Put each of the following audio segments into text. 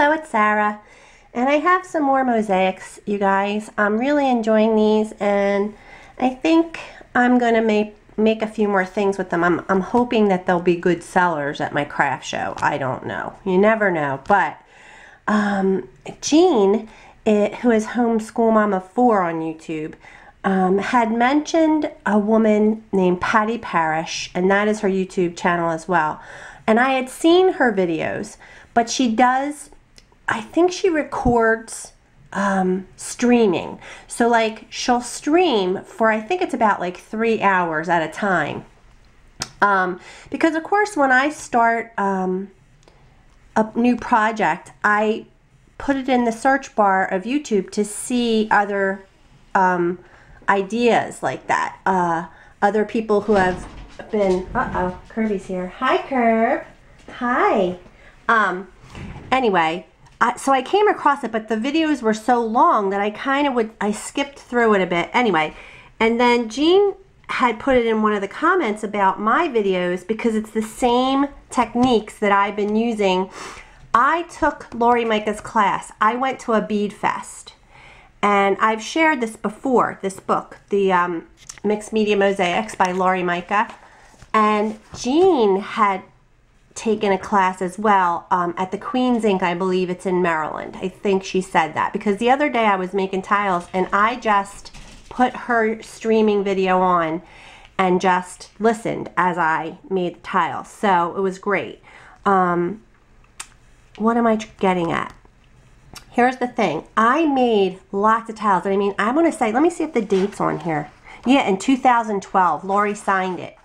Hello, it's Sara. And I have some more mosaics, you guys. I'm really enjoying these and I think I'm going to make make a few more things with them. I'm, I'm hoping that they'll be good sellers at my craft show. I don't know. You never know. But um, Jean, it, who is Homeschool Mama 4 on YouTube, um, had mentioned a woman named Patti Parrish, and that is her YouTube channel as well. And I had seen her videos, but she does, I think she records um, streaming. So, like, she'll stream for I think it's about like three hours at a time. Um, because, of course, when I start um, a new project, I put it in the search bar of YouTube to see other um, ideas like that. Uh, other people who have been, uh-oh, Kirby's here. Hi, Curb. Hi. Um, anyway, I, so I came across it, but the videos were so long that I kind of would, I skipped through it a bit. Anyway, and then Jean had put it in one of the comments about my videos because it's the same techniques that I've been using. I took Laurie Mika's class. I went to a bead fest. And I've shared this before, this book, the um, Mixed Media Mosaics by Laurie Mika. And Jean had taken a class as well um, at the Queen's Ink. I believe it's in Maryland. I think she said that because the other day I was making tiles and I just put her streaming video on and just listened as I made the tiles. So it was great. Um, what am I getting at? Here's the thing. I made lots of tiles. I mean, I'm going to say, let me see if the date's on here. Yeah, in 2012. Laurie signed it.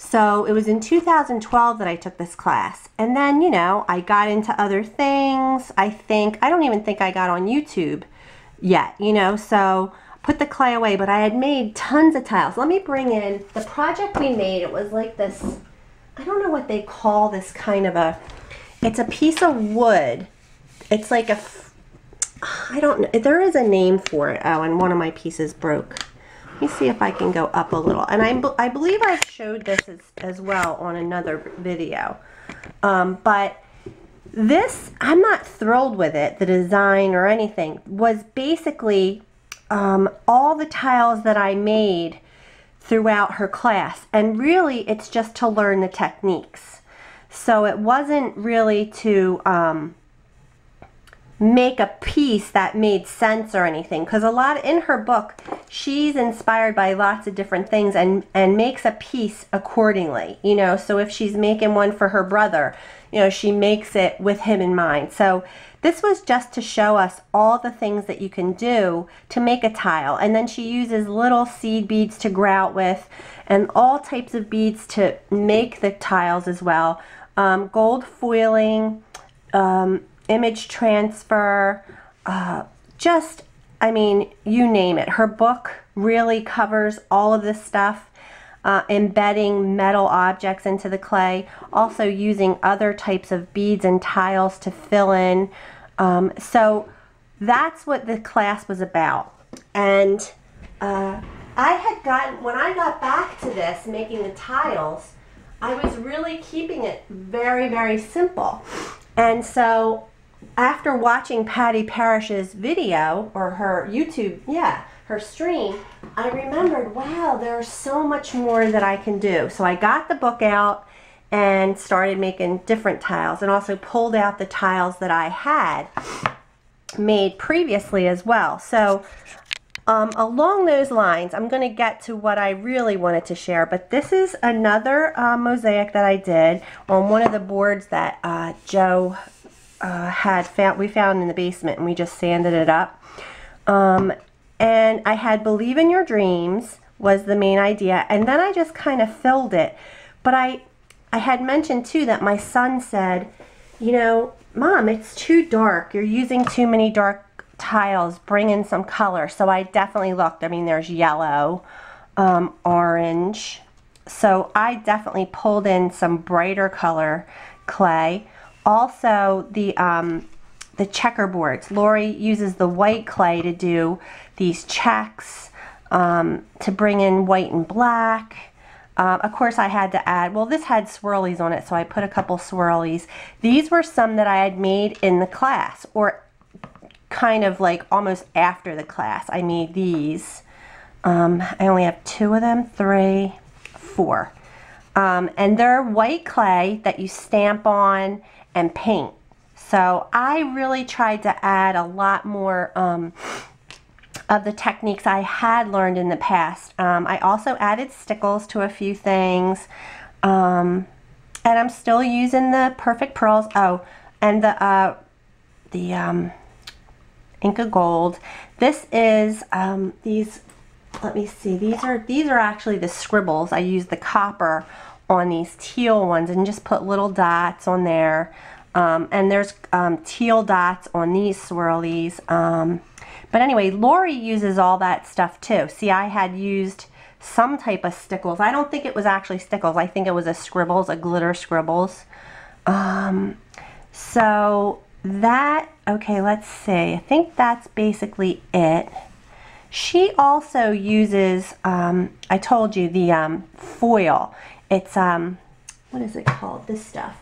So it was in 2012 that I took this class. And then, you know, I got into other things. I think, I don't even think I got on YouTube yet, you know, so put the clay away. But I had made tons of tiles. Let me bring in the project we made. It was like this, I don't know what they call this kind of a, it's a piece of wood. It's like a, I don't know, there is a name for it. Oh, and one of my pieces broke. Let me see if I can go up a little. And I, I believe I showed this as, as well on another video. Um, but this, I'm not thrilled with it, the design or anything, was basically um, all the tiles that I made throughout her class. And really, it's just to learn the techniques. So it wasn't really to um, make a piece that made sense or anything because a lot in her book she's inspired by lots of different things and and makes a piece accordingly you know? So if she's making one for her brother you know she makes it with him in mind. So this was just to show us all the things that you can do to make a tile. And then she uses little seed beads to grout with and all types of beads to make the tiles as well. Um, gold foiling um, image transfer, uh, just, I mean, you name it. Her book really covers all of this stuff. Uh, embedding metal objects into the clay, also using other types of beads and tiles to fill in. Um, so that's what the class was about. And uh, I had gotten, when I got back to this, making the tiles, I was really keeping it very, very simple. And so after watching Patti Parrish's video or her YouTube, yeah, her stream, I remembered, wow, there's so much more that I can do. So I got the book out and started making different tiles and also pulled out the tiles that I had made previously as well. So um, along those lines, I'm going to get to what I really wanted to share, but this is another uh, mosaic that I did on one of the boards that uh, Joe uh, had found we found in the basement and we just sanded it up. Um, and I had Believe in Your Dreams was the main idea and then I just kind of filled it. But I I had mentioned too that my son said, you know, mom, it's too dark. You're using too many dark tiles. Bring in some color. So I definitely looked. I mean, there's yellow, um, orange. So I definitely pulled in some brighter color clay also the um, the checkerboards. Laurie uses the white clay to do these checks, um, to bring in white and black. Um, of course, I had to add, well, this had swirlies on it, so I put a couple swirlies. These were some that I had made in the class, or kind of like almost after the class. I made these. Um, I only have two of them, three, four. Um, and they're white clay that you stamp on and paint. So I really tried to add a lot more um, of the techniques I had learned in the past. Um, I also added stickles to a few things. Um, and I'm still using the Perfect Pearls. Oh, and the, uh, the um, Inka Gold. This is um, these, let me see, these are, these are actually the scribbles. I use the copper on these teal ones and just put little dots on there. Um, and there's um, teal dots on these swirlies. Um, but anyway, Laurie uses all that stuff too. See, I had used some type of stickles. I don't think it was actually stickles. I think it was a scribbles, a glitter scribbles. Um, so that, okay, let's see. I think that's basically it. She also uses, um, I told you, the um, foil. It's, um, what is it called? This stuff.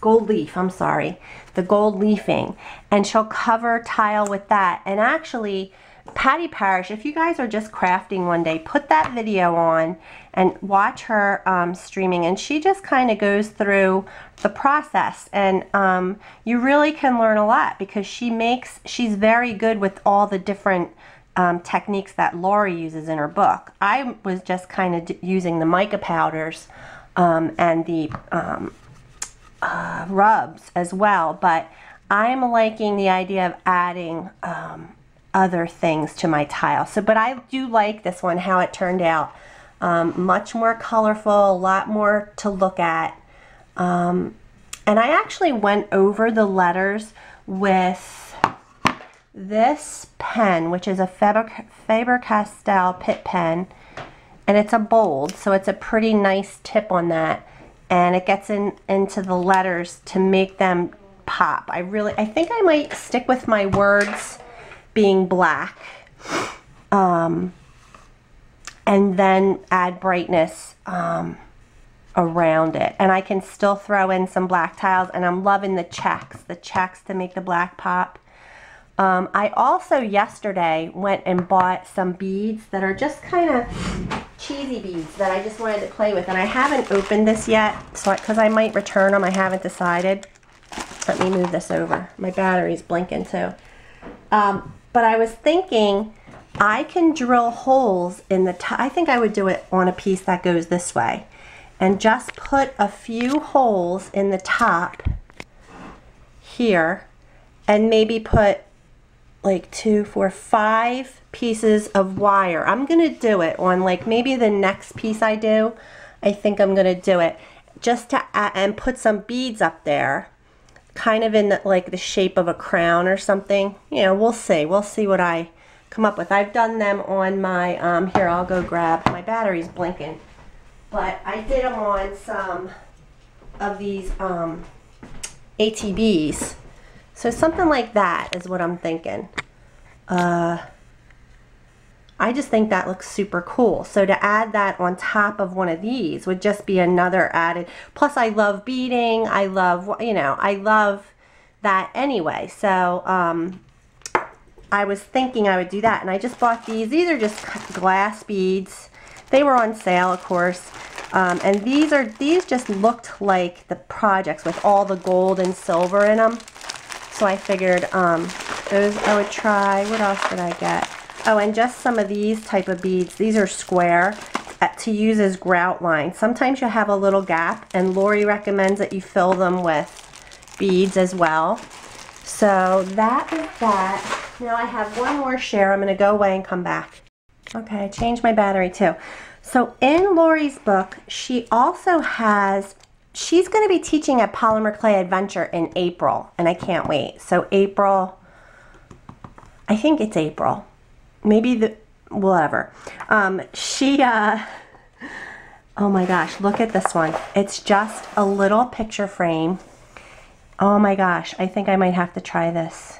Gold leaf, I'm sorry. The gold leafing. And she'll cover tile with that. And actually Patti Parrish if you guys are just crafting one day put that video on and watch her um, streaming. And she just kind of goes through the process. And um, you really can learn a lot because she makes she's very good with all the different um, techniques that Laurie uses in her book. I was just kind of using the mica powders um, and the um, uh, rubs as well, but I'm liking the idea of adding um, other things to my tile. So, but I do like this one, how it turned out. Um, much more colorful, a lot more to look at. Um, and I actually went over the letters with this pen, which is a Faber, Faber-Castell Pitt pen. And it's a bold, so it's a pretty nice tip on that and it gets in into the letters to make them pop. I really, I think I might stick with my words being black um, and then add brightness um, around it. And I can still throw in some black tiles and I'm loving the checks, the checks to make the black pop. Um, I also yesterday went and bought some beads that are just kind of cheesy beads that I just wanted to play with. And I haven't opened this yet, so because I, I might return them. I haven't decided. Let me move this over. My battery's blinking too. Um, but I was thinking I can drill holes in the top. I think I would do it on a piece that goes this way. And just put a few holes in the top here and maybe put like two, four, five pieces of wire. I'm going to do it on like maybe the next piece I do. I think I'm going to do it just to add, and put some beads up there kind of in the, like the shape of a crown or something. You know, we'll see. We'll see what I come up with. I've done them on my, um, here, I'll go grab, my battery's blinking. But I did them on some of these um, ATBs so something like that is what I'm thinking. Uh, I just think that looks super cool. So to add that on top of one of these would just be another added. Plus I love beading. I love, you know, I love that anyway. So um, I was thinking I would do that. And I just bought these. These are just glass beads. They were on sale, of course. Um, and these are these just looked like the projects with all the gold and silver in them. So I figured um, those I would try. What else did I get? Oh, and just some of these type of beads. These are square uh, to use as grout line. Sometimes you have a little gap, and Laurie recommends that you fill them with beads as well. So that is that. Now I have one more share. I'm going to go away and come back. Okay, I changed my battery too. So in Laurie's book, she also has she's going to be teaching at Polymer Clay Adventure in April, and I can't wait. So April, I think it's April. Maybe the, whatever. Um, she, uh, oh my gosh, look at this one. It's just a little picture frame. Oh my gosh, I think I might have to try this.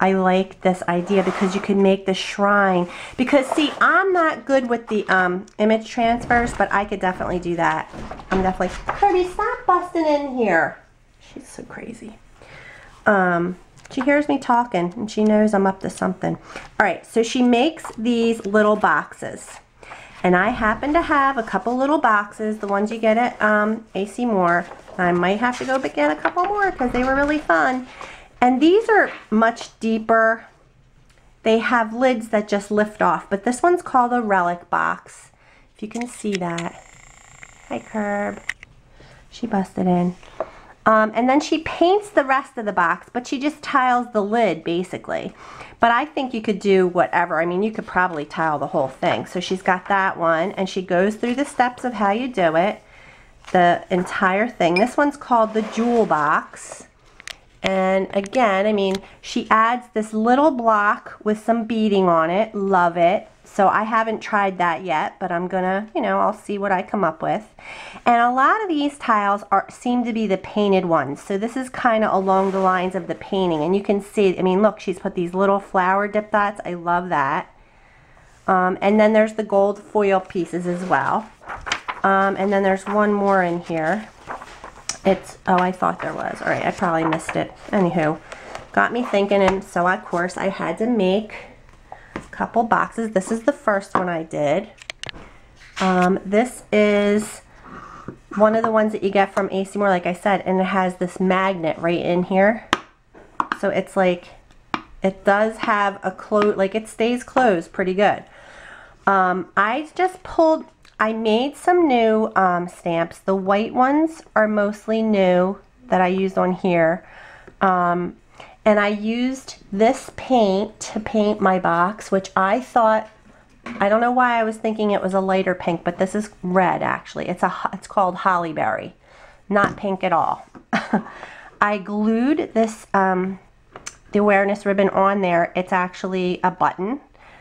I like this idea because you can make the shrine. Because see, I'm not good with the um, image transfers, but I could definitely do that. I'm definitely, Kirby, stop busting in here. She's so crazy. Um, she hears me talking and she knows I'm up to something. All right, so she makes these little boxes. And I happen to have a couple little boxes, the ones you get at um, AC Moore. I might have to go get a couple more because they were really fun. And these are much deeper. They have lids that just lift off, but this one's called a relic box. If you can see that. Hi, Curb. She busted in. Um, and then she paints the rest of the box, but she just tiles the lid basically. But I think you could do whatever. I mean, you could probably tile the whole thing. So she's got that one, and she goes through the steps of how you do it, the entire thing. This one's called the jewel box. And again, I mean, she adds this little block with some beading on it. Love it. So I haven't tried that yet, but I'm gonna, you know, I'll see what I come up with. And a lot of these tiles are seem to be the painted ones. So this is kind of along the lines of the painting. And you can see, I mean, look, she's put these little flower dip dots. I love that. Um, and then there's the gold foil pieces as well. Um, and then there's one more in here. It's, oh, I thought there was. All right, I probably missed it. Anywho, got me thinking, and so of course I had to make a couple boxes. This is the first one I did. Um, this is one of the ones that you get from AC Moore, like I said, and it has this magnet right in here. So it's like, it does have a close, like it stays closed pretty good. Um, I just pulled, I made some new um, stamps. The white ones are mostly new that I used on here. Um, and I used this paint to paint my box, which I thought, I don't know why I was thinking it was a lighter pink, but this is red actually. It's a it's called Hollyberry, not pink at all. I glued this um, the awareness ribbon on there. It's actually a button.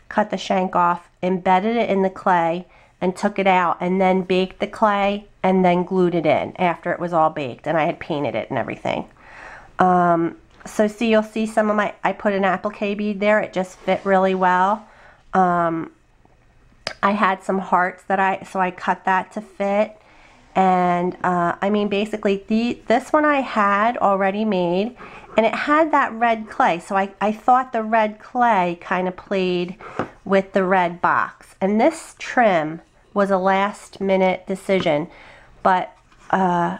Cut the shank off, embedded it in the clay, and took it out, and then baked the clay, and then glued it in after it was all baked, and I had painted it and everything. Um, so see, you'll see some of my, I put an applique bead there. It just fit really well. Um, I had some hearts that I, so I cut that to fit. And uh, I mean, basically, the, this one I had already made, and it had that red clay. So I, I thought the red clay kind of played with the red box. And this trim was a last minute decision, but uh,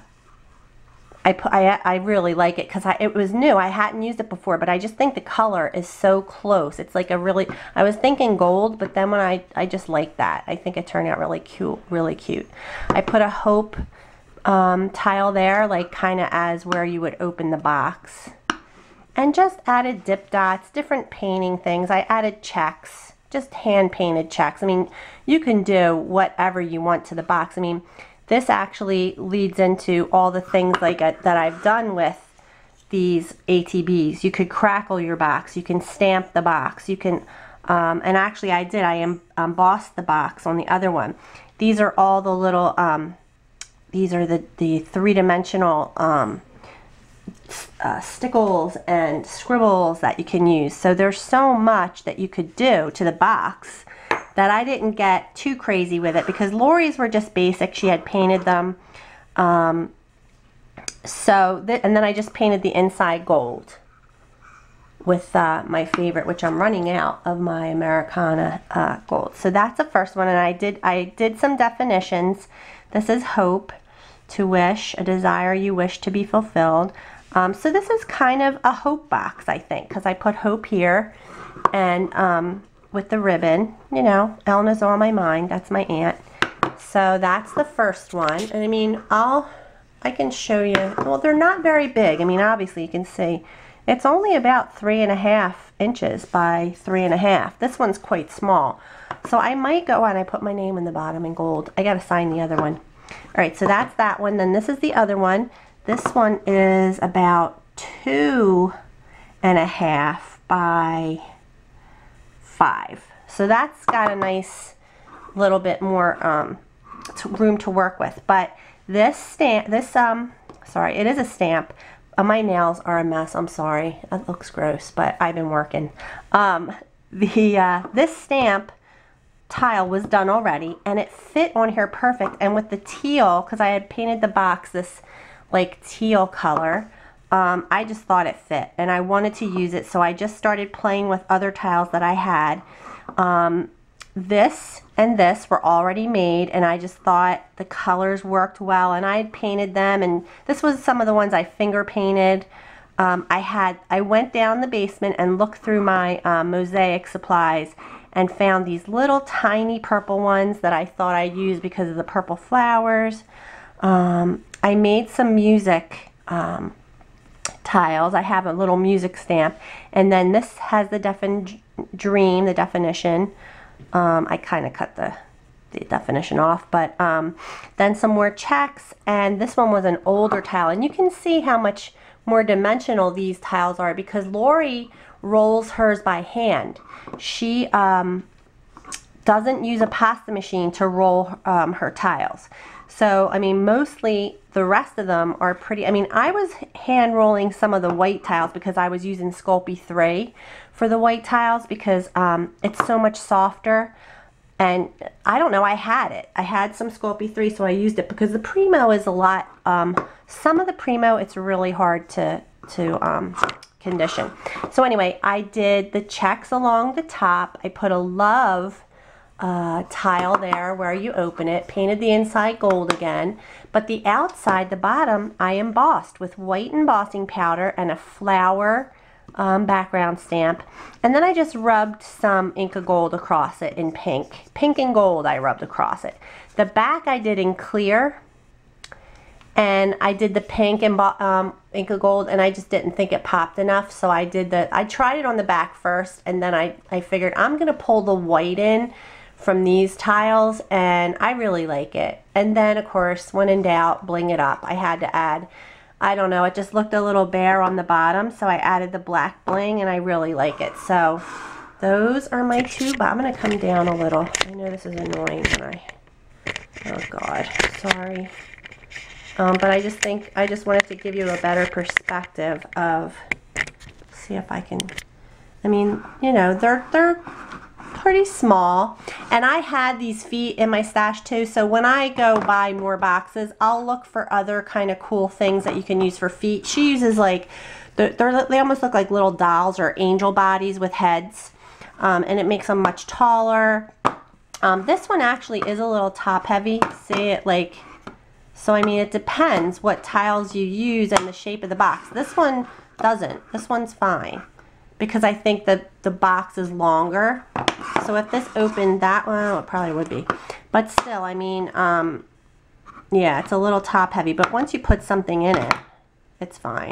I, put, I, I really like it because I it was new. I hadn't used it before, but I just think the color is so close. It's like a really, I was thinking gold, but then when I, I just like that. I think it turned out really cute, really cute. I put a Hope um, tile there, like kind of as where you would open the box. And just added dip dots, different painting things. I added checks, just hand painted checks. I mean, you can do whatever you want to the box. I mean, this actually leads into all the things like a, uh, that I've done with these ATBs. You could crackle your box. You can stamp the box. You can, um, and actually I did. I em embossed the box on the other one. These are all the little, um, these are the, the three-dimensional um, uh, stickles and scribbles that you can use. So there's so much that you could do to the box that I didn't get too crazy with it because Laurie's were just basic. She had painted them. Um, so, and then I just painted the inside gold with uh, my favorite, which I'm running out of my Americana uh, gold. So that's the first one, and I did I did some definitions. This is hope, to wish, a desire you wish to be fulfilled. Um, so this is kind of a hope box, I think, because I put hope here, and um, with the ribbon. You know, Elna's on my mind. That's my aunt. So that's the first one. And I mean, I'll, I can show you, well, they're not very big. I mean, obviously you can see it's only about three and a half inches by three and a half. This one's quite small. So I might go and I put my name in the bottom in gold. I got to sign the other one. All right, so that's that one. Then this is the other one. This one is about two and a half by five. So that's got a nice little bit more um, room to work with. But this stamp, this, um, sorry, it is a stamp. uh, my nails are a mess. I'm sorry. That looks gross, but I've been working. Um, the uh, This stamp tile was done already and it fit on here perfect. And with the teal, because I had painted the box this like teal color, um, I just thought it fit and I wanted to use it. So I just started playing with other tiles that I had. Um, this and this were already made and I just thought the colors worked well and I had painted them and this was some of the ones I finger painted. Um, I had I went down the basement and looked through my uh, mosaic supplies and found these little tiny purple ones that I thought I'd use because of the purple flowers. Um, I made some music um, tiles. I have a little music stamp and then this has the defin dream, the definition. Um, I kind of cut the, the definition off, but um, then some more checks, and this one was an older tile, and you can see how much more dimensional these tiles are because Laurie rolls hers by hand. She um, doesn't use a pasta machine to roll um, her tiles. So, I mean, mostly the rest of them are pretty, I mean, I was hand rolling some of the white tiles because I was using Sculpey 3 for the white tiles because um, it's so much softer. And I don't know, I had it. I had some Sculpey 3, so I used it because the Premo is a lot, um, some of the Premo, it's really hard to, to um, condition. So anyway, I did the checks along the top. I put a love uh, tile there where you open it, painted the inside gold again, but the outside, the bottom, I embossed with white embossing powder and a flower um, background stamp. And then I just rubbed some Inka Gold across it in pink. Pink and gold I rubbed across it. The back I did in clear. And I did the pink and um, Inka Gold and I just didn't think it popped enough. So I did the, I tried it on the back first and then I, I figured I'm going to pull the white in from these tiles and I really like it. And then of course, when in doubt, bling it up. I had to add I don't know, it just looked a little bare on the bottom, so I added the black bling, and I really like it. So those are my two, but I'm going to come down a little. I know this is annoying when I, oh God, sorry. Um, but I just think, I just wanted to give you a better perspective of, see if I can, I mean, you know, they're, they're pretty small. And I had these feet in my stash too, so when I go buy more boxes, I'll look for other kind of cool things that you can use for feet. She uses like, they're almost look like little dolls or angel bodies with heads. Um, and it makes them much taller. Um, this one actually is a little top heavy. See it like, so I mean it depends what tiles you use and the shape of the box. This one doesn't. This one's fine because I think that the box is longer. So if this opened that, well, it probably would be. But still, I mean, um, yeah, it's a little top heavy. But once you put something in it, it's fine.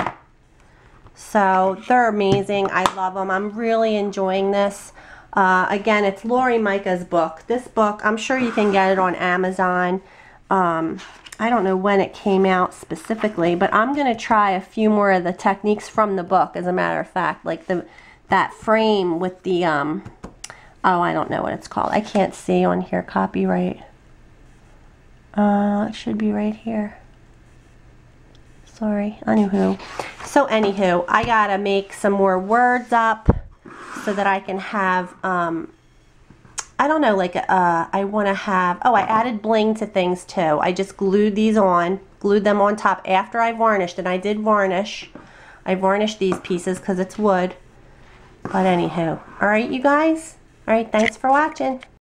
So they're amazing. I love them. I'm really enjoying this. Uh, again, it's Laurie Mika's book. This book, I'm sure you can get it on Amazon. Um, I don't know when it came out specifically, but I'm going to try a few more of the techniques from the book, as a matter of fact. Like the that frame with the, um, oh, I don't know what it's called. I can't see on here, copyright. Uh, it should be right here. Sorry, anywho. So anywho, I got to make some more words up so that I can have um, I don't know, like, uh, I want to have, oh, I added bling to things too. I just glued these on, glued them on top after I varnished, and I did varnish. I varnished these pieces because it's wood. But anywho, all right, you guys. All right, thanks for watching.